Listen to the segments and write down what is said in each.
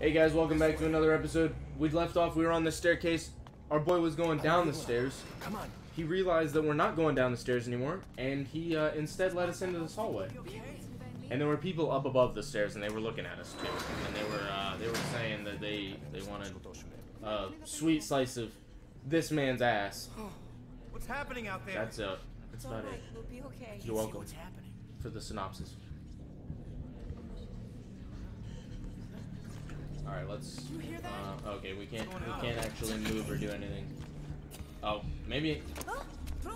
Hey guys, welcome back to another episode. We left off, we were on the staircase. Our boy was going down the stairs. Come on. He realized that we're not going down the stairs anymore, and he uh, instead led us into this hallway. And there were people up above the stairs, and they were looking at us too. And they were uh, they were saying that they they wanted a sweet slice of this man's ass. What's happening out there? That's uh, that's about it We'll be okay. You're welcome. For the synopsis. All right, let's. You hear that? Uh, okay, we can't we can't actually move or do anything. Oh, maybe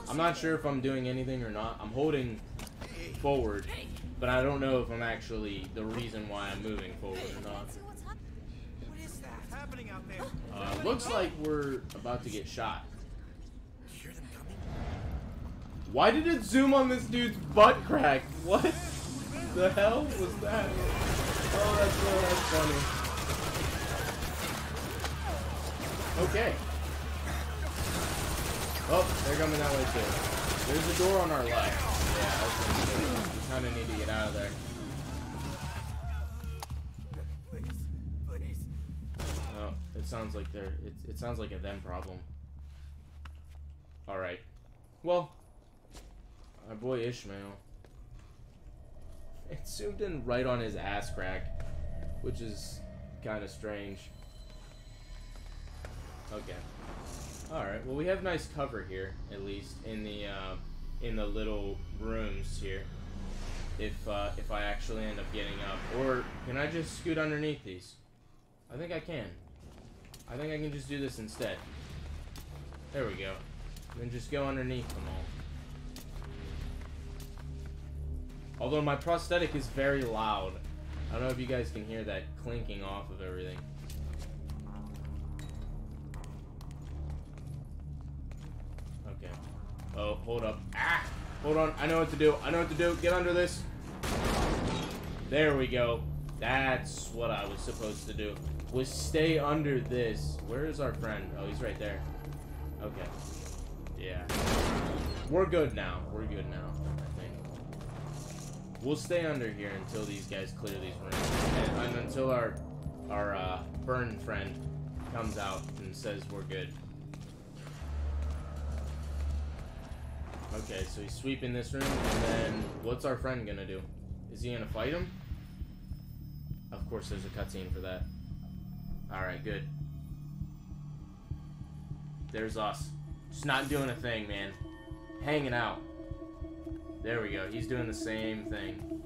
I'm not sure if I'm doing anything or not. I'm holding forward, but I don't know if I'm actually the reason why I'm moving forward or not. What is that? Happening out there? Uh, looks like we're about to get shot. You hear them coming? Why did it zoom on this dude's butt crack? What the hell was that? Oh, that's, oh, that's funny. Okay. Oh, they're coming that way too. There's a door on our left. Yeah, I was gonna say, we kind of need to get out of there. Oh, it sounds like they're. It, it sounds like a them problem. Alright. Well, our boy Ishmael. It zoomed in right on his ass crack, which is kind of strange. Okay. Alright, well we have nice cover here, at least, in the, uh, in the little rooms here. If, uh, if I actually end up getting up. Or, can I just scoot underneath these? I think I can. I think I can just do this instead. There we go. Then just go underneath them all. Although my prosthetic is very loud. I don't know if you guys can hear that clinking off of everything. Oh, hold up. Ah! Hold on. I know what to do. I know what to do. Get under this. There we go. That's what I was supposed to do. Was stay under this. Where is our friend? Oh, he's right there. Okay. Yeah. We're good now. We're good now, I think. We'll stay under here until these guys clear these rooms. And, and until our our uh, burn friend comes out and says we're good. Okay, so he's sweeping this room, and then what's our friend gonna do? Is he gonna fight him? Of course, there's a cutscene for that. Alright, good. There's us. Just not doing a thing, man. Hanging out. There we go. He's doing the same thing.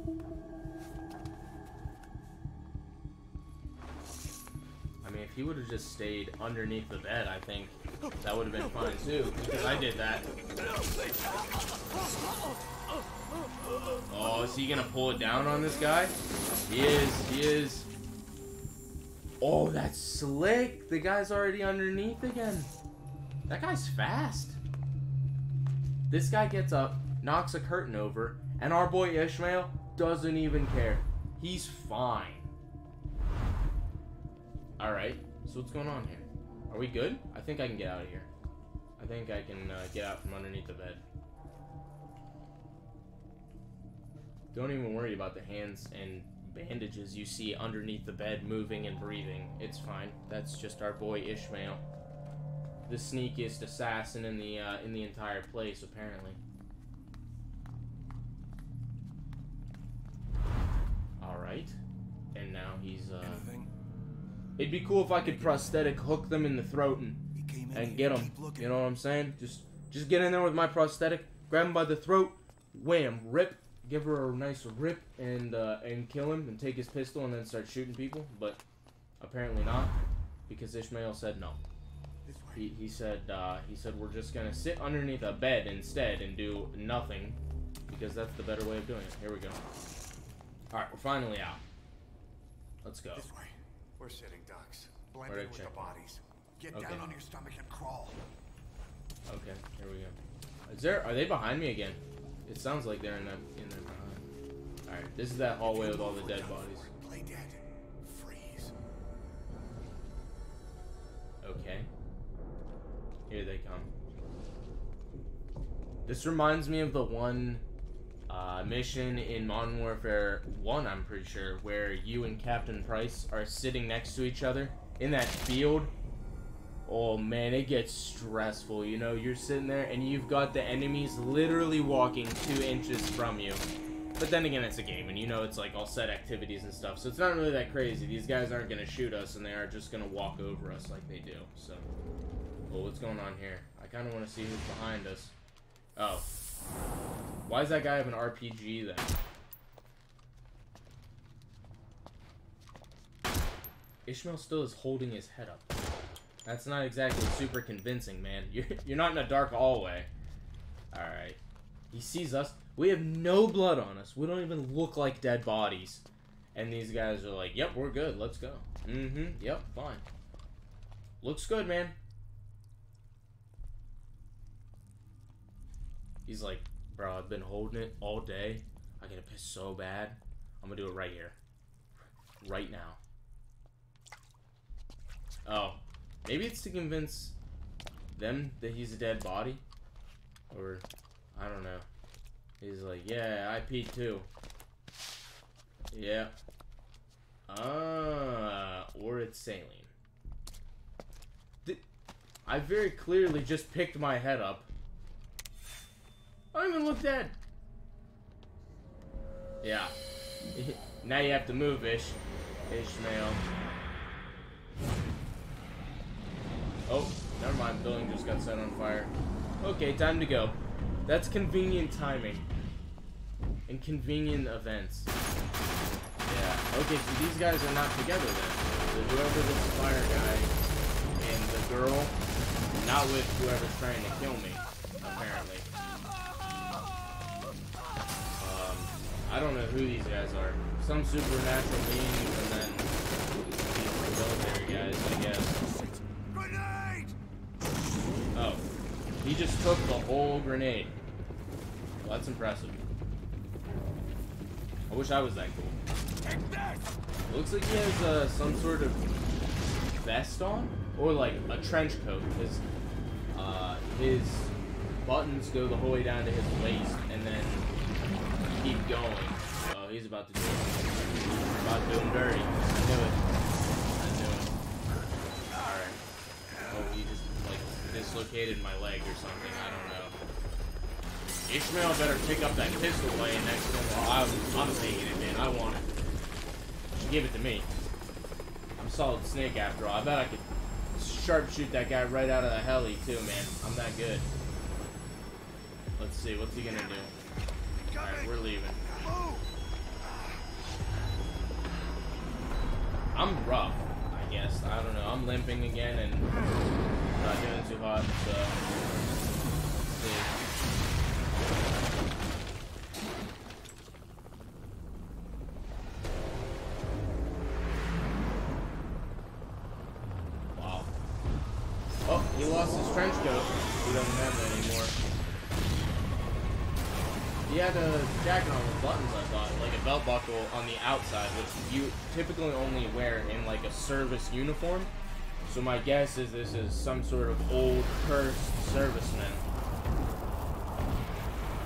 I mean, if he would have just stayed underneath the bed, I think that would have been fine too. Because I did that. Oh, is he gonna pull it down on this guy? He is. He is. Oh, that's slick. The guy's already underneath again. That guy's fast. This guy gets up, knocks a curtain over, and our boy Ishmael doesn't even care. He's fine. Alright, so what's going on here? Are we good? I think I can get out of here. I think I can uh, get out from underneath the bed. Don't even worry about the hands and bandages you see underneath the bed moving and breathing. It's fine. That's just our boy Ishmael. The sneakiest assassin in the uh, in the entire place, apparently. Alright. And now he's uh Anything? It'd be cool if I could prosthetic hook them in the throat and He came in and get them. You know what I'm saying? Just just get in there with my prosthetic, grab him by the throat, wham, rip, give her a nice rip, and uh, and kill him, and take his pistol, and then start shooting people. But apparently not, because Ishmael said no. He, he said uh, he said we're just gonna sit underneath a bed instead and do nothing, because that's the better way of doing it. Here we go. All right, we're finally out. Let's go. We're sitting ducks. Blend in with the bodies. Get Okay. down on your stomach and crawl. Okay, here we go. Is there? Are they behind me again? It sounds like they're in that in there behind. All right, this is that hallway with all the dead bodies. Play dead. Freeze. Okay. Here they come. This reminds me of the one uh, mission in Modern Warfare 1, I'm pretty sure, where you and Captain Price are sitting next to each other in that field. Oh man, it gets stressful. You know, you're sitting there and you've got the enemies literally walking two inches from you. But then again, it's a game, and you know it's like all set activities and stuff, so it's not really that crazy. These guys aren't gonna shoot us, and they are just gonna walk over us like they do. So, well, what's going on here? I kind of want to see who's behind us. Oh, why does that guy have an RPG then? Ishmael still is holding his head up. That's not exactly super convincing, man. You're, you're not in a dark hallway. Alright. He sees us. We have no blood on us. We don't even look like dead bodies. And these guys are like, yep, we're good. Let's go. Mm-hmm. Yep, fine. Looks good, man. He's like, bro, I've been holding it all day. I get to piss so bad. I'm gonna do it right here. Right now. Oh. Maybe it's to convince them that he's a dead body? Or, I don't know. He's like, yeah, I peed too. Yeah. Ah, or it's saline. Th I very clearly just picked my head up. I don't even look dead. Yeah. now you have to move, Ish. Ishmael. Oh, never mind. Building just got set on fire. Okay, time to go. That's convenient timing. And convenient events. Yeah. Okay, so these guys are not together then. So whoever this fire guy and the girl, not with whoever's trying to kill me, I don't know who these guys are. Some supernatural beings and then these military guys, I guess. Grenade! Oh. He just took the whole grenade. Well, that's impressive. I wish I was that cool. Take this! Looks like he has uh, some sort of vest on, or like a trench coat. His uh, his buttons go the whole way down to his waist, and then keep going. Oh, he's about to do it. About to do him dirty. I knew it. I knew it. All right. Oh, he just like dislocated my leg or something. I don't know. Ishmael better pick up that pistol laying next to him. I'm, I'm taking it, man. I want it. Give it to me. I'm Solid Snake after all. I bet I could sharpshoot that guy right out of the heli too, man. I'm that good. Let's see, what's he gonna do? Alright, we're leaving. I'm rough, I guess. I don't know. I'm limping again and not doing too hot, so service uniform. So my guess is this is some sort of old cursed serviceman.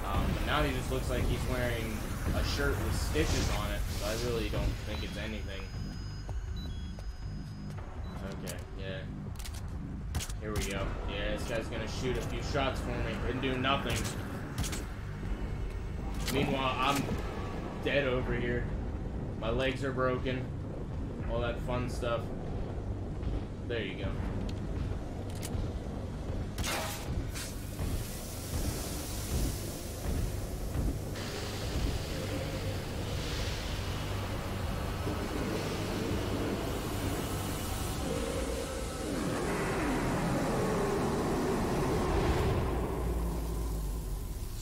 Um, but now he just looks like he's wearing a shirt with stitches on it, so I really don't think it's anything. Okay, yeah. Here we go. Yeah, this guy's gonna shoot a few shots for me and do nothing. Meanwhile, I'm dead over here. My legs are broken. All that fun stuff. There you go.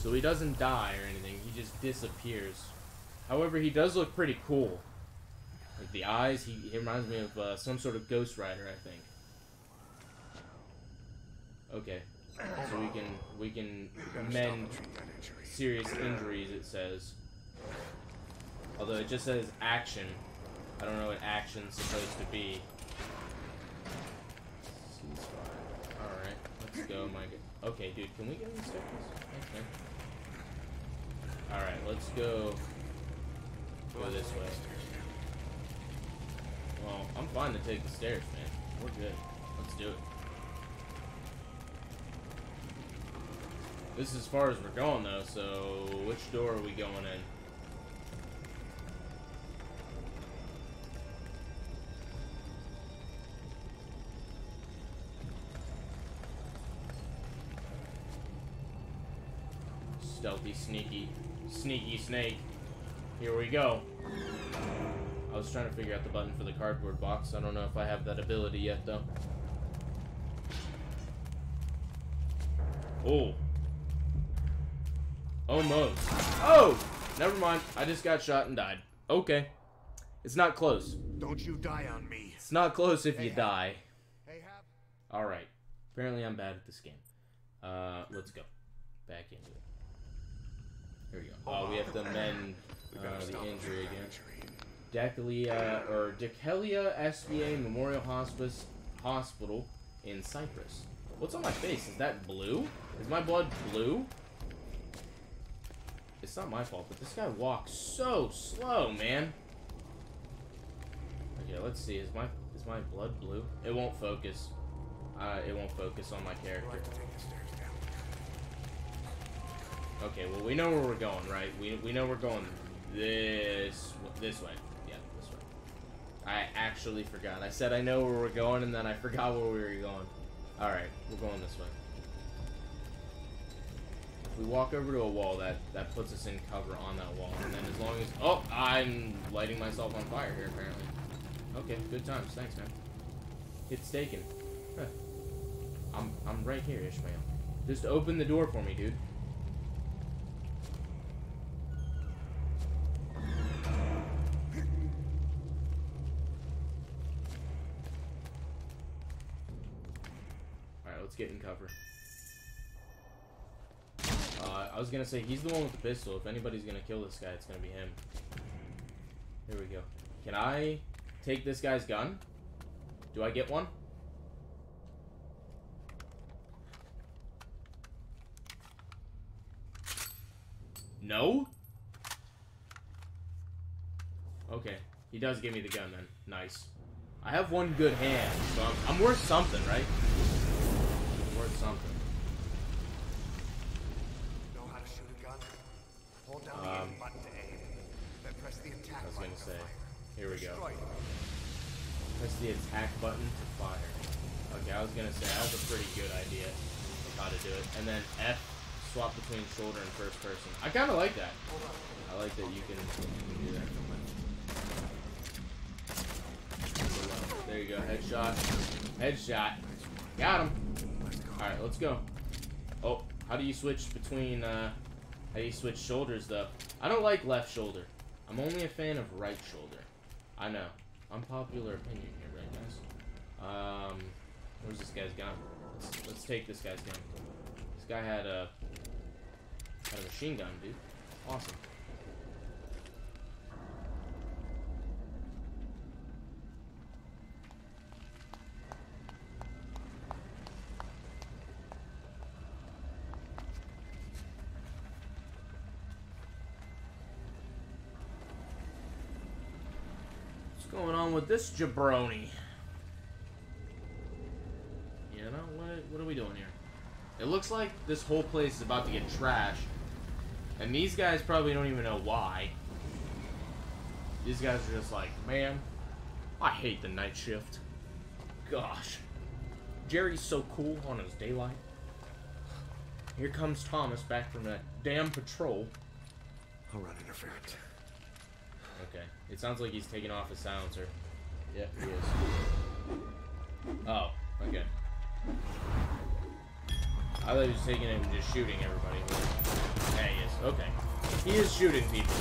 So he doesn't die or anything, he just disappears. However, he does look pretty cool. Like the eyes, he, he reminds me of uh, some sort of Ghost Rider, I think. Okay, so we can we can mend serious injuries. It says, although it just says action. I don't know what action's supposed to be. All right, let's go, my. Okay, dude, can we get in the circles? Okay. Alright, let's go go this way. I'm fine to take the stairs, man. We're good. Let's do it. This is as far as we're going, though, so which door are we going in? Stealthy, sneaky, sneaky snake. Here we go. I was trying to figure out the button for the cardboard box. I don't know if I have that ability yet, though. Oh. Almost. Oh! Never mind. I just got shot and died. Okay. It's not close. Don't you die on me. It's not close if Hey, you Hap. die. Hey, Hap. Alright. Apparently I'm bad at this game. Uh, let's go. Back into it. Here we go. Oh, we have to mend We uh, gotta the injury again. injury. Dacalia or Decalia SBA Memorial Hospice Hospital in Cyprus. What's on my face? Is that blue? Is my blood blue? It's not my fault, but this guy walks so slow, man. Okay, let's see. Is my is my blood blue? It won't focus. Uh, it won't focus on my character. Okay, well we know where we're going, right? We we know we're going this this way. I actually forgot. I said I know where we're going, and then I forgot where we were going. All right, we're going this way. If we walk over to a wall, that that puts us in cover on that wall, and then as long as oh, I'm lighting myself on fire here apparently. Okay, good times. Thanks, man. It's taken. Huh. I'm I'm right here, Ishmael. Just open the door for me, dude. Get in cover. Uh, I was gonna say, he's the one with the pistol. If anybody's gonna kill this guy, it's gonna be him. Here we go. Can I take this guy's gun? Do I get one? No? Okay. He does give me the gun then. Nice. I have one good hand, so I'm, I'm worth something, right? Something. Know how to shoot a gun? Hold down the Um, aim button to aim. Then press the attack I was gonna say. Here we go. Press the attack button to fire. Okay, I was gonna say that was a pretty good idea of how to do it. And then F swap between shoulder and first person. I kinda like that. I like that you can, you can do that. There you go, headshot. Headshot. Got him. Alright, let's go. Oh, how do you switch between, uh, how do you switch shoulders, though? I don't like left shoulder. I'm only a fan of right shoulder. I know. Unpopular opinion here, right, guys? Um, where's this guy's gun? Let's, let's take this guy's gun. This guy had a, had a machine gun, dude. Awesome. On with this jabroni? You know, what, what are we doing here? It looks like this whole place is about to get trashed. And these guys probably don't even know why. These guys are just like, man, I hate the night shift. Gosh. Jerry's so cool on his daylight. Here comes Thomas back from that damn patrol. I'll run interference. Okay. It sounds like he's taking off his silencer. Yep, he is. Oh, okay. I thought he was taking it and just shooting everybody. Yeah, he is. Okay. He is shooting people.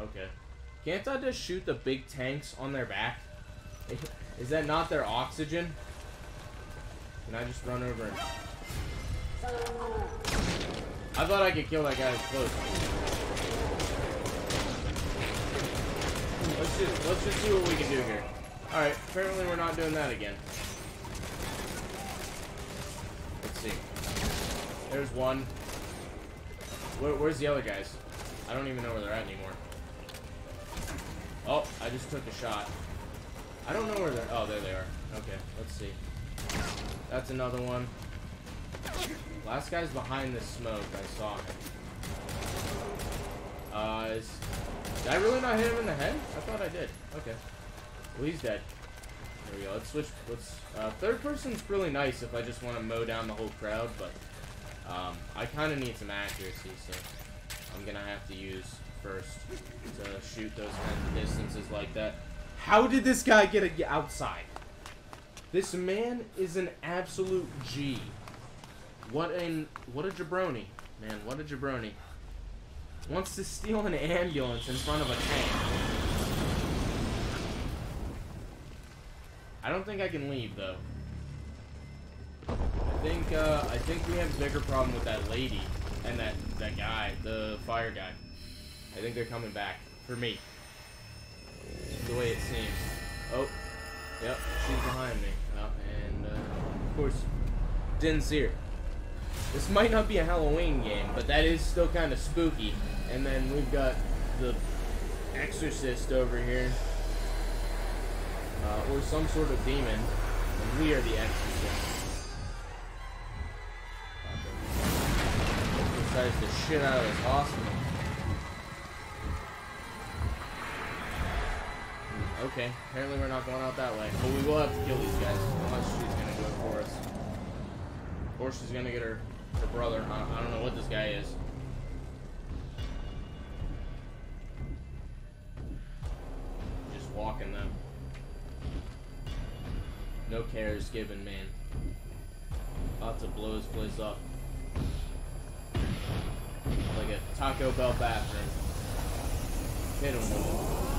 Okay. Can't I just shoot the big tanks on their back? Is that not their oxygen? Can I just run over and... I thought I could kill that guy close. Let's just let's just see what we can do here. Alright, apparently we're not doing that again. Let's see. There's one. Where, where's the other guys? I don't even know where they're at anymore. Oh, I just took a shot. I don't know where they're... Oh, there they are. Okay, let's see. That's another one. Last guy's behind this smoke. I saw him. Uh, is... Did I really not hit him in the head? I thought I did. Okay. Well, he's dead. There we go. Let's switch. Let's. Uh, third person's really nice if I just want to mow down the whole crowd, but um, I kind of need some accuracy, so I'm gonna have to use first to shoot those kinds of distances like that. How did this guy get outside? This man is an absolute G. What an what a jabroni, man! What a jabroni. Wants to steal an ambulance in front of a tank. I don't think I can leave though. I think uh, I think we have a bigger problem with that lady and that that guy, the fire guy. I think they're coming back for me. The way it seems. Oh, yep, she's behind me. Oh, and uh, of course, didn't see her. This might not be a Halloween game, but that is still kind of spooky. And then we've got the Exorcist over here uh, or some sort of demon, and we are the exorcist. Exorcise the shit out of this hospital. Hmm, Okay, apparently we're not going out that way. But we will have to kill these guys, unless she's gonna do it for us. Or she's gonna get her, her brother. I, I don't know what this guy is. Just walking them. No cares given, man. About to blow his place up. Like a Taco Bell bathroom. Hit him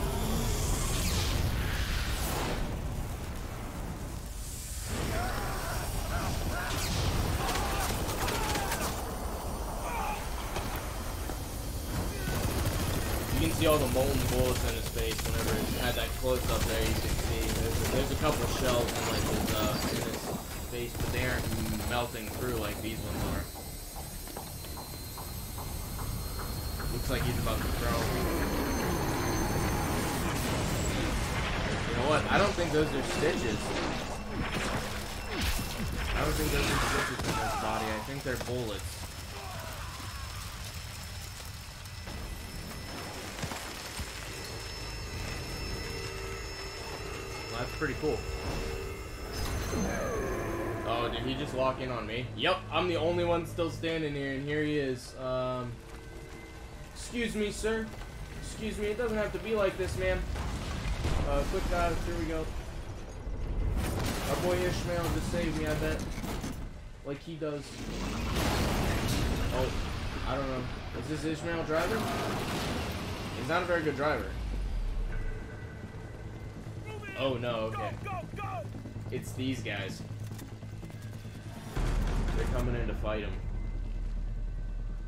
see all the molten bullets in his face whenever it had that close up there. You can see there's a, there's a couple shells in like his uh, in his face, but they aren't melting through like these ones are. Looks like he's about to throw. You know what? I don't think those are stitches. I don't think those are stitches in his body. I think they're bullets. That's pretty cool. Oh, did he just lock in on me? Yep, I'm the only one still standing here, and here he is. Um, excuse me, sir. Excuse me, it doesn't have to be like this, ma'am. Uh, quick dive, here we go. Our boy Ishmael just saved me, I bet. Like he does. Oh, I don't know. Is this Ishmael driving? He's not a very good driver. Oh no, okay. It's these guys. They're coming in to fight him.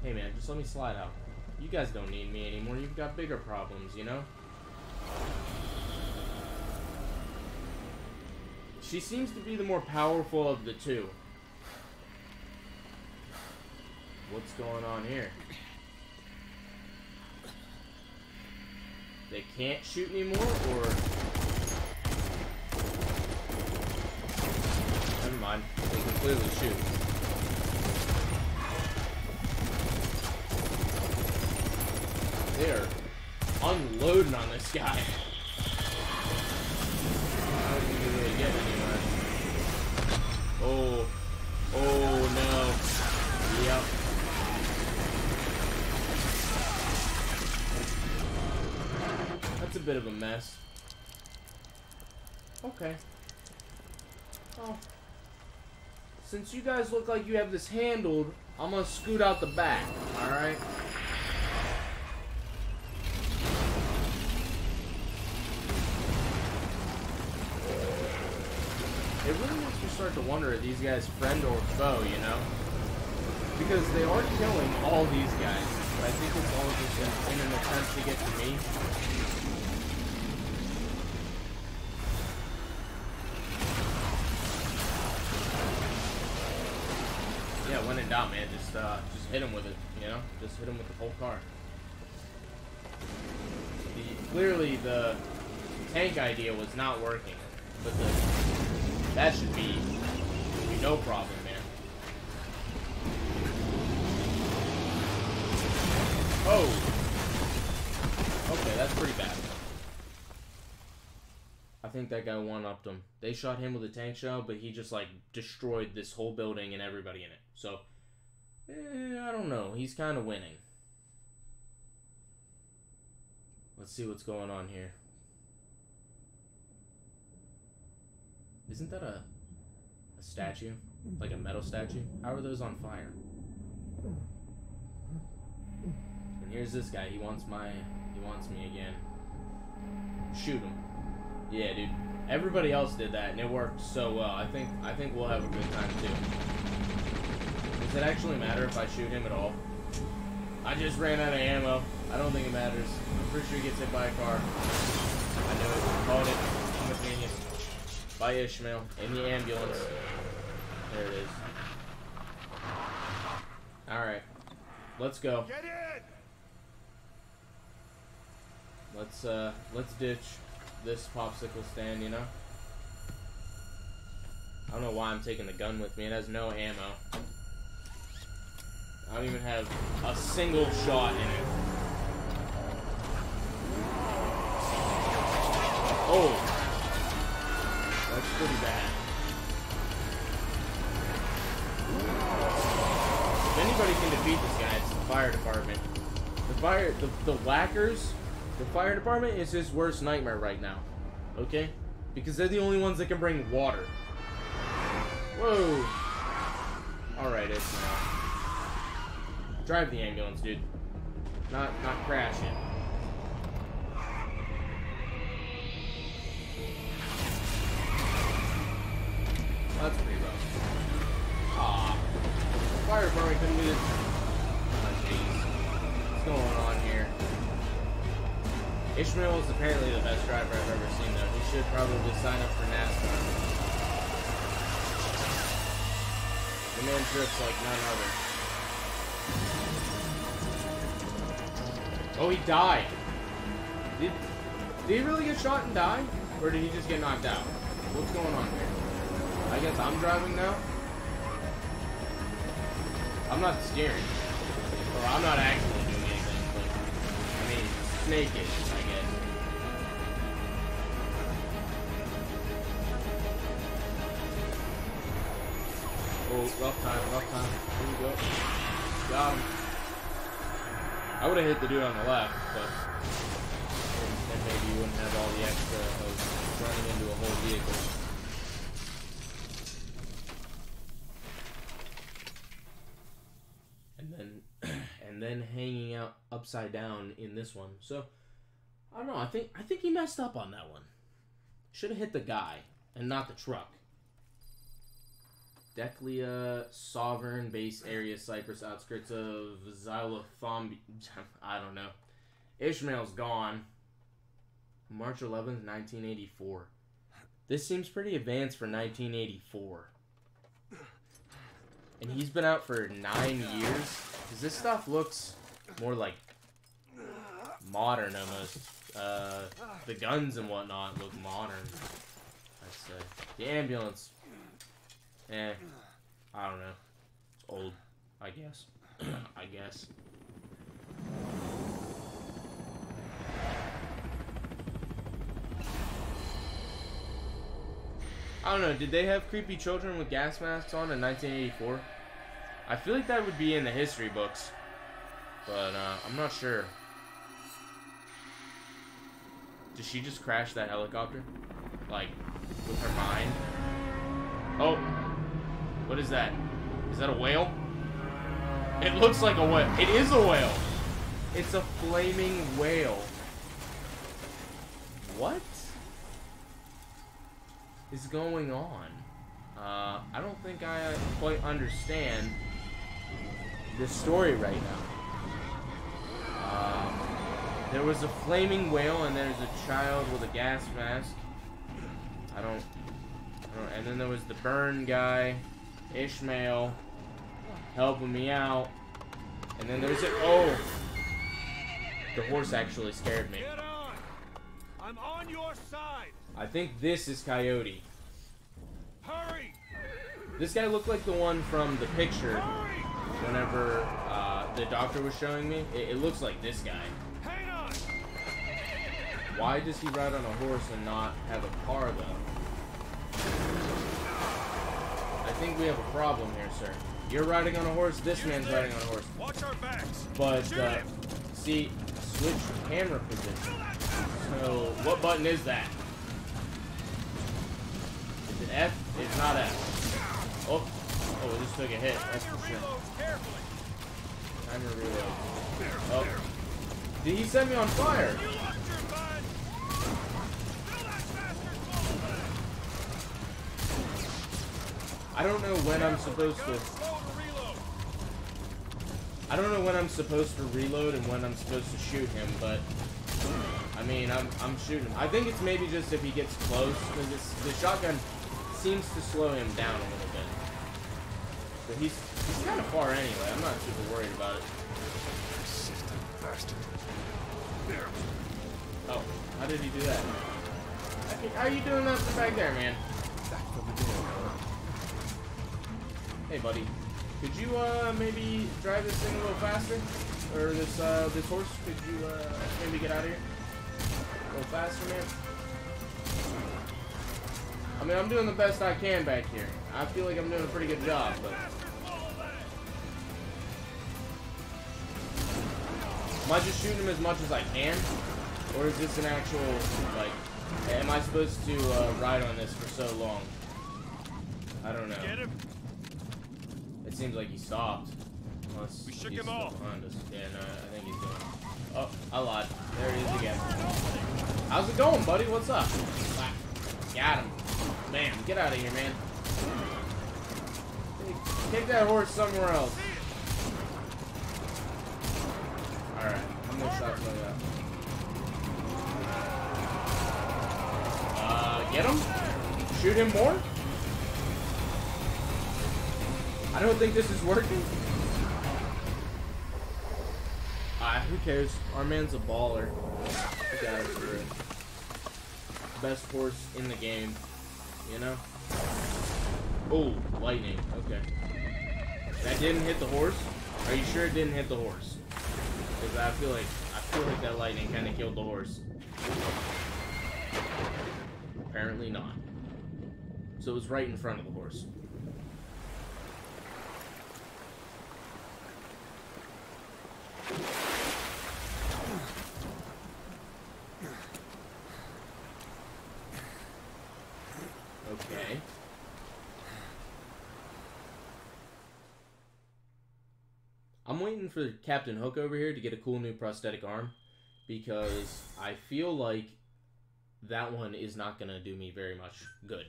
Hey man, just let me slide out. You guys don't need me anymore. You've got bigger problems, you know? She seems to be the more powerful of the two. What's going on here? They can't shoot anymore, or... Mind. They can clearly shoot. They're unloading on this guy. I don't really getting anywhere. Oh. Oh no. Yep. That's a bit of a mess. Okay. Oh. Since you guys look like you have this handled, I'm gonna scoot out the back, alright? It really makes me start to wonder if these guys friend or foe, you know? Because they are killing all these guys. But I think it's all just in, in an attempt to get to me. Just uh, just hit him with it. You know, just hit him with the whole car. The, clearly, the tank idea was not working, but the that should be, should be no problem, man. Oh. Okay, that's pretty bad. I think that guy one upped him. They shot him with a tank shell, but he just like destroyed this whole building and everybody in it. So, eh, I don't know. He's kind of winning. Let's see what's going on here. Isn't that a a statue? Like a metal statue? How are those on fire? And here's this guy. He wants my he wants me again. Shoot him. Yeah, dude. Everybody else did that and it worked so well. I think I think we'll have a good time too. Does it actually matter if I shoot him at all? I just ran out of ammo. I don't think it matters. I'm pretty sure he gets hit by a car. I knew it. Called it. I'm a genius. By Ishmael. In the ambulance. There it is. Alright. Let's go. Get in! Let's uh let's ditch this popsicle stand, you know? I don't know why I'm taking the gun with me. It has no ammo. I don't even have a single shot in it. Oh. That's pretty bad. If anybody can defeat this guy, it's the fire department. The fire the, the whackers the fire department is his worst nightmare right now. Okay? Because they're the only ones that can bring water. Whoa. Alright, it's now. Drive the ambulance, dude. Not not crash it. That's pretty rough. Aw. Fire department couldn't do this. Oh, jeez. What's going on here? Ishmael is apparently the best driver I've ever seen, though. He should probably sign up for NASCAR. The man drifts like none other. Oh, he died. Did, did he really get shot and die? Or did he just get knocked out? What's going on here? I guess I'm driving now? I'm not steering. Or I'm not actually doing anything, but... I mean, snake is, I guess. Oh, rough time, rough time. Here we go. Got him. I would have hit the dude on the left, but then, maybe you wouldn't have all the extra of running into a whole vehicle. And then and then hanging out upside down in this one. So I don't know. I think I think he messed up on that one. Should have hit the guy and not the truck. Declia, Sovereign Base Area, Cyprus, outskirts of Xylothombi. I don't know. Ishmael's gone. March 11th, 1984. This seems pretty advanced for 1984. And he's been out for nine years. Because this stuff looks more like modern almost. Uh, the guns and whatnot look modern. I'd say. The ambulance. Eh. I don't know. It's old. I guess. I guess. I don't know. Did they have creepy children with gas masks on in 1984? I feel like that would be in the history books, but uh, I'm not sure. Did she just crash that helicopter? Like, with her mind? Oh, what is that? Is that a whale? It looks like a whale. It is a whale. It's a flaming whale. What is going on? Uh, I don't think I quite understand this story right now. Uh, there was a flaming whale and there's a child with a gas mask. I don't, I don't and then there was the burn guy, Ishmael, helping me out. And then there's it. Oh, the horse actually scared me. On! I'm on your side! I think this is Coyote. Hurry! This guy looked like the one from the picture Hurry! whenever uh, the doctor was showing me. It, it looks like this guy. Hang on! Why does he ride on a horse and not have a car, though? Think we have a problem here, sir. You're riding on a horse, this Use man's this. riding on a horse. Watch our backs! But, uh, see, switch camera position. So, what button is that? Is it F? It's not F. Oh, oh, just took a hit, that's for sure. Time to reload. Oh. Did he set me on fire? You lost your bud! Fill that bastard full of I don't know when I'm supposed to... I don't know when I'm supposed to reload and when I'm supposed to shoot him, but I mean, I'm I'm shooting. I think it's maybe just if he gets close, because the shotgun seems to slow him down a little bit. But he's he's kind of far anyway. I'm not super worried about it. Persistent bastard. Oh, how did he do that? How are you doing that from back there, man? Hey, buddy. Could you uh maybe drive this thing a little faster, or this uh this horse? Could you uh maybe get out of here a little faster, man? I mean, I'm doing the best I can back here. I feel like I'm doing a pretty good job, but am I just shooting him as much as I can, or is this an actual like? Am I supposed to uh, ride on this for so long? I don't know. Get him! It seems like he stopped. Unless We shook he's him off. behind us. Yeah, no, I think he's doing. Oh, I lied. There he is again. How's it going, buddy? What's up? Got him. Man, get out of here, man. Take- Take that horse somewhere else. Alright, I'm gonna stop like that. Uh, get him? Shoot him more? I don't think this is working. Ah, who cares? Our man's a baller. Best horse in the game, you know? Oh, lightning. Okay. That didn't hit the horse? Are you sure it didn't hit the horse? Because I feel like I feel like that lightning kind of killed the horse. Apparently not. So it was right in front of the horse. Okay. I'm waiting for Captain Hook over here to get a cool new prosthetic arm because I feel like that one is not going to do me very much good.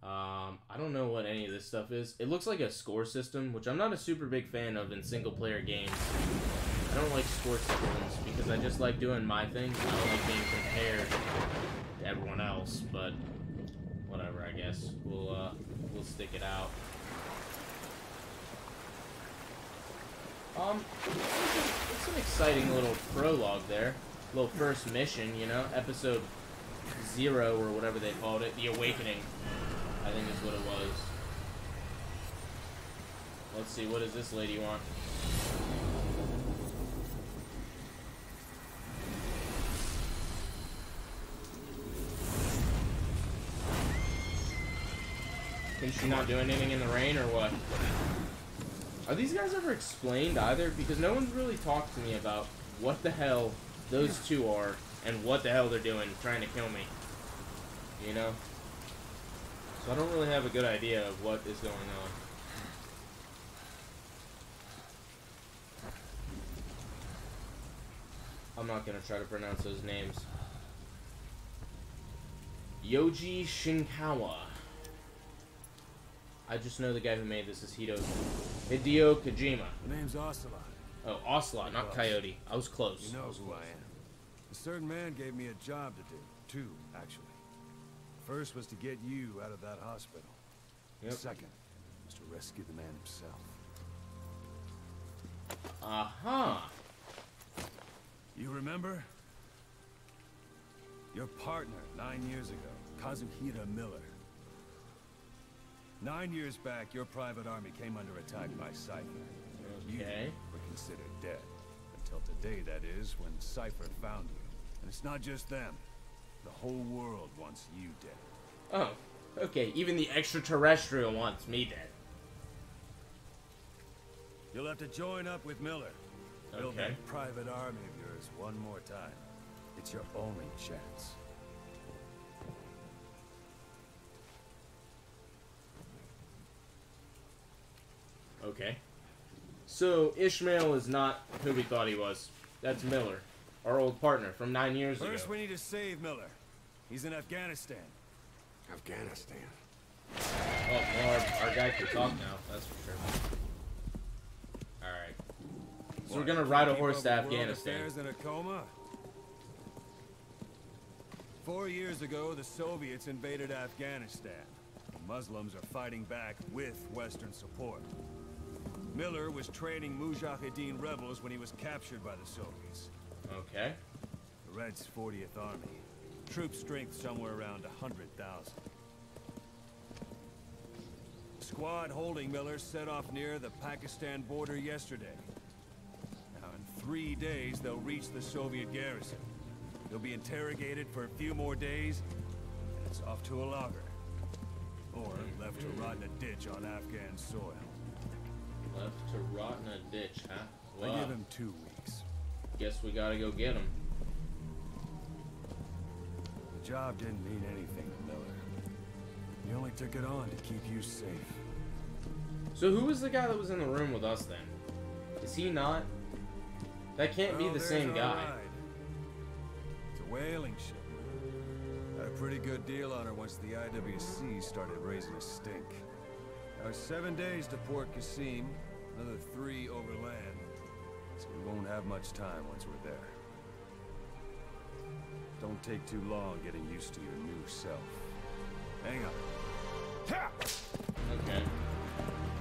Um, I don't know what any of this stuff is. It looks like a score system, which I'm not a super big fan of in single player games. I don't like score systems because I just like doing my thing. I don't like being compared to everyone else, but whatever, I guess. We'll uh we'll stick it out. Um it's, an exciting little prologue there. Little first mission, you know, episode zero or whatever they called it, the awakening. I think is what it was. Let's see, what does this lady want? Can she not do anything in the rain or what? Are these guys ever explained either? Because no one's really talked to me about what the hell those two are and what the hell they're doing trying to kill me. You know? So I don't really have a good idea of what is going on. I'm not gonna try to pronounce those names. Yoji Shinkawa. I just know the guy who made this is Hideo, Hideo Kojima. The name's Ocelot. Oh, Ocelot, not Coyote. I was close. You know who I am. A certain man gave me a job to do. Two, actually. First was to get you out of that hospital. Yep. The second was to rescue the man himself. Uh-huh. You remember? Your partner, nine years ago, Kazuhira Miller. Nine years back, your private army came under attack by Cipher. You were considered dead. Until today, that is, when Cipher found you. And it's not just them. The whole world wants you dead. Oh, okay. Even the extraterrestrial wants me dead. You'll have to join up with Miller. Build that private army of yours one more time. It's your only chance. Okay. So Ishmael is not who we thought he was. That's Miller, our old partner from nine years ago. First, we need to save Miller. He's in Afghanistan. Afghanistan. Oh, well, our, our guy can talk now. That's for sure. All right. So we're gonna ride a horse to Afghanistan. affairs in a coma? Four years ago, the Soviets invaded Afghanistan. The Muslims are fighting back with Western support. Miller was training Mujahideen rebels when he was captured by the Soviets. Okay. The Reds' 40th Army. Troop strength somewhere around 100,000. Squad holding Miller set off near the Pakistan border yesterday. Now, in three days, they'll reach the Soviet garrison. They'll be interrogated for a few more days, and it's off to a gulag. Or left to rot in a ditch on Afghan soil. Left to rot in a ditch, huh? Well, I Well, give him two weeks. guess we gotta go get him. The job didn't mean anything to Miller. He only took it on to keep you safe. So who was the guy that was in the room with us then? Is he not? That can't be the same guy. ride. It's a whaling ship. Had a pretty good deal on her once the IWC started raising a stink. It's seven days to Port Qasim, another three overland. So we won't have much time once we're there. Don't take too long getting used to your new self. Hang on. Okay.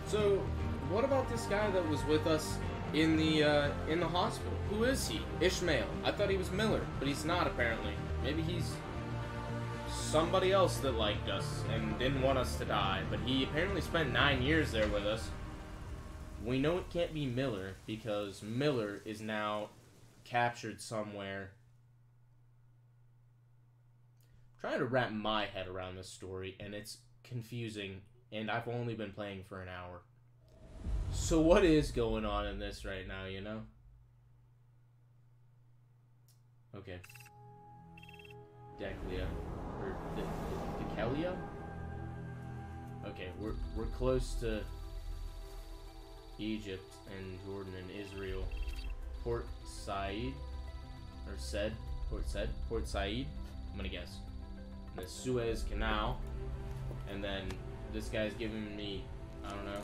So, what about this guy that was with us in the uh, in the hospital? Who is he? Ishmael. I thought he was Miller, but he's not apparently. Maybe he's somebody else that liked us and didn't want us to die, but he apparently spent nine years there with us. We know it can't be Miller because Miller is now captured somewhere. I'm trying to wrap my head around this story, and it's confusing, and I've only been playing for an hour. So what is going on in this right now, you know? Okay. Declia. De- Dekelia? Okay, we're, we're close to Egypt and Jordan and Israel. Port Said? Or said? Port said? Port Said? I'm gonna guess. The Suez Canal. And then this guy's giving me, I don't know,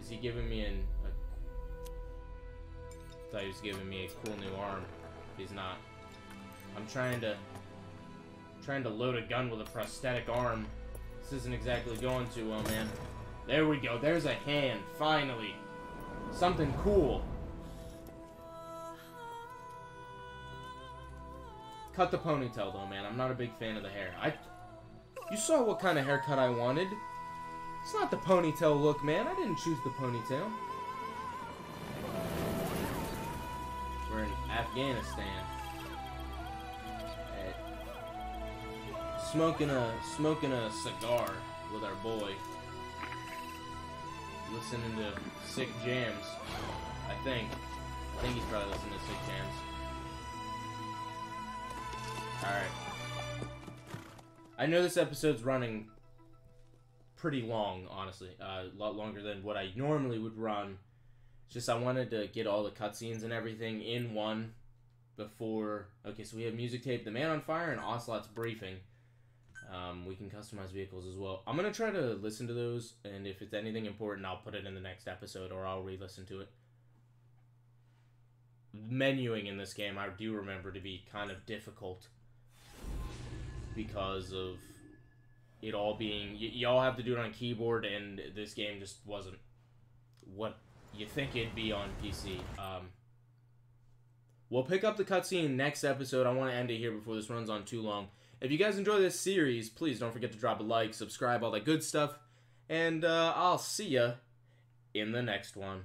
is he giving me an, a, thought he was giving me a cool new arm. He's not. I'm trying to, trying to load a gun with a prosthetic arm. This isn't exactly going too well, man. There we go. There's a hand. Finally. Something cool. Cut the ponytail though, man. I'm not a big fan of the hair. I You saw what kind of haircut I wanted. It's not the ponytail look, man. I didn't choose the ponytail. We're in Afghanistan. Smoking a smoking a cigar with our boy. Listening to sick jams. I think. I think he's probably listening to sick jams. Alright. I know this episode's running pretty long, honestly. Uh, a lot longer than what I normally would run. It's just I wanted to get all the cutscenes and everything in one before. Okay, so we have music tape, The Man on Fire, and Ocelot's briefing. Um, we can customize vehicles as well. I'm gonna try to listen to those, and if it's anything important, I'll put it in the next episode or I'll re-listen to it. Menuing in this game, I do remember to be kind of difficult because of it all being y'all have to do it on keyboard and this game just wasn't what you think it'd be on PC. Um, we'll pick up the cutscene next episode. I want to end it here before this runs on too long. If you guys enjoy this series, please don't forget to drop a like, subscribe, all that good stuff. And uh, I'll see ya in the next one.